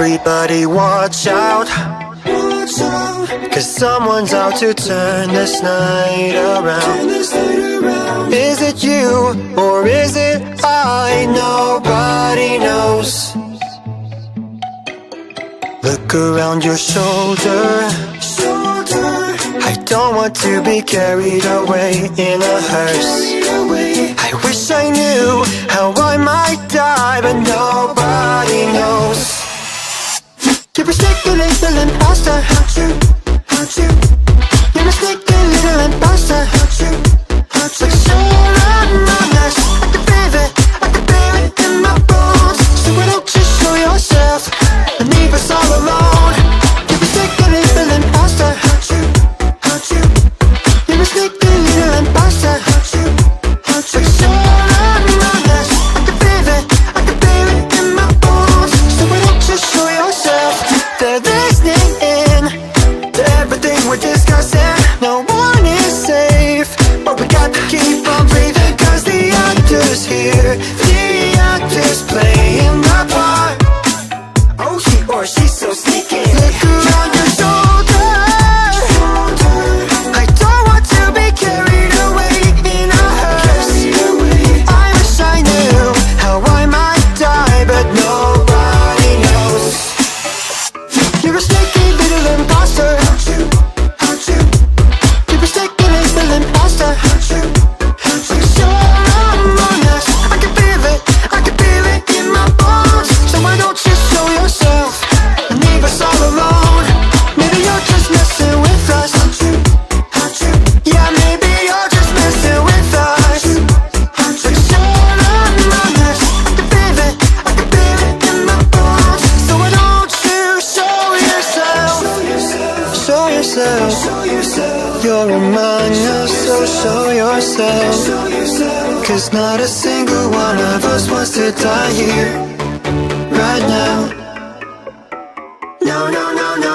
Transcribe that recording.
Everybody watch out. Cause someone's out to turn this night around. Is it you or is it I? Nobody knows. Look around your shoulder. I don't want to be carried away in a hearse. Every second is feeling faster. How you, how you. everything. We're discussing. You're a man, so show yourself. Cause not a single one of us wants to die here, right now. No, no, no, no.